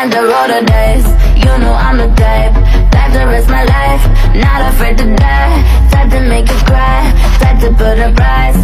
and the road of days. You know I'm the type Type to risk my life Not afraid to die. Type to make you cry Type to put a price.